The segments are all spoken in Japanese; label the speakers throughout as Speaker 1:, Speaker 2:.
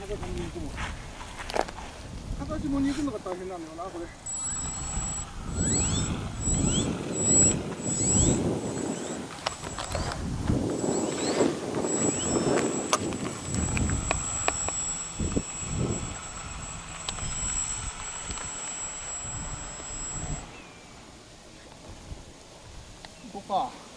Speaker 1: 高に行く高もに行くのが大変なんだよなこれ。ここか。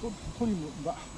Speaker 1: トトリムがそ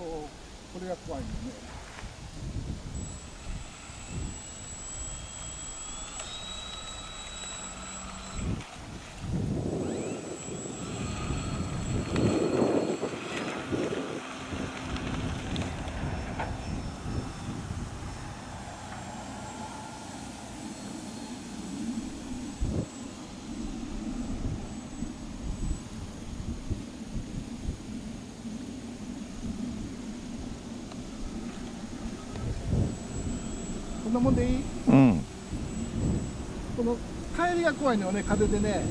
Speaker 1: これが怖いよね。んなもんでいい？
Speaker 2: うん。
Speaker 1: この帰りが怖いのよね風でね